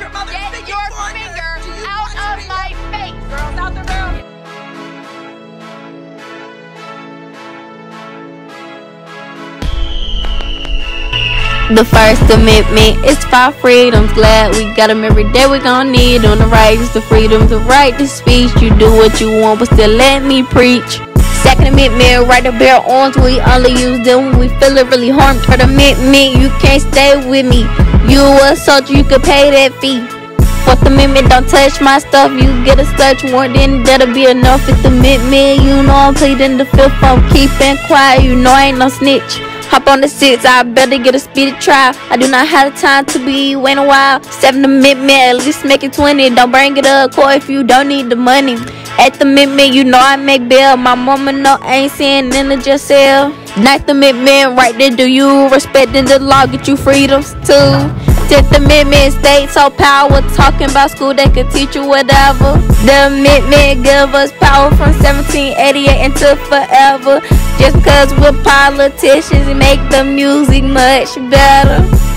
your Get finger your finger out of my face. Girls out the room. The first amendment is five freedoms. Glad we got them every day. We gon' need on The rights, the freedom, the right to speech. You do what you want, but still let me preach. Second amendment, right to bear arms. We only use them when we feel it really harmed. Third amendment, you can't stay with me. You a soldier, you could pay that fee. Fourth Amendment, don't touch my stuff. You get a search warrant, then that'll be enough. Fifth Amendment, you know I'm pleading the fifth. I'm keeping quiet, you know I ain't no snitch. Hop on the six, I better get a speedy trial. I do not have the time to be waiting a while. Seventh Amendment, at least make it 20. Don't bring it up court if you don't need the money. At the amendment, you know I make bail. My mama know I ain't saying in the jail Ninth Amendment, right there, do you respecting the law, get you freedoms too. Tenth Amendment states all power, talking about school, they can teach you whatever. The amendment give us power from 1788 until forever. Just cause we're politicians, it make the music much better.